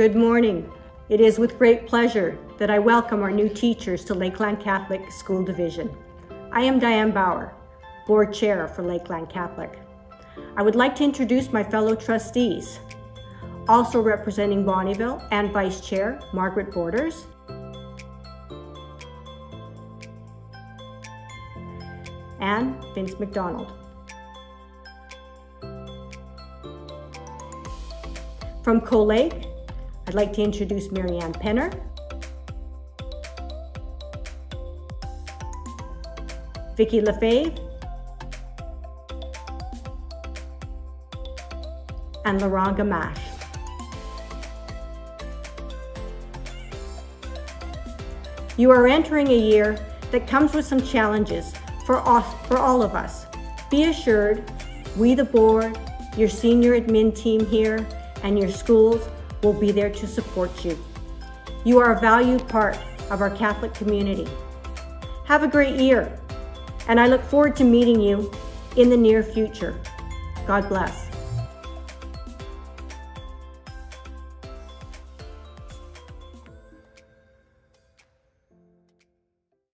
Good morning. It is with great pleasure that I welcome our new teachers to Lakeland Catholic School Division. I am Diane Bauer, Board Chair for Lakeland Catholic. I would like to introduce my fellow trustees. Also representing Bonnyville and Vice Chair Margaret Borders, and Vince McDonald. From Cold Lake, I'd like to introduce Marianne Penner, Vicki Lefebvre, and Laurent Gamache. You are entering a year that comes with some challenges for, all, for all of us. Be assured, we the board, your senior admin team here, and your schools will be there to support you. You are a valued part of our Catholic community. Have a great year, and I look forward to meeting you in the near future. God bless.